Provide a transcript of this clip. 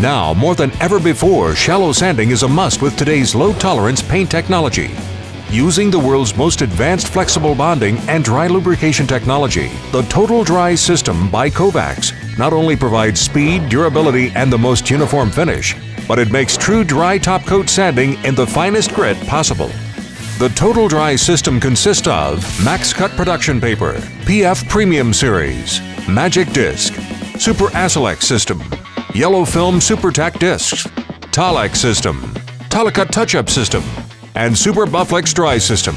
Now, more than ever before, shallow sanding is a must with today's low tolerance paint technology. Using the world's most advanced flexible bonding and dry lubrication technology, the Total Dry system by Kovax not only provides speed, durability, and the most uniform finish, but it makes true dry top coat sanding in the finest grit possible. The Total Dry system consists of Max Cut Production Paper, PF Premium Series, Magic Disc, Super Assilex System, Yellow Film Super Tack Discs, Tolex System, Tolecut Touch-Up System, and Super Buflex Dry System.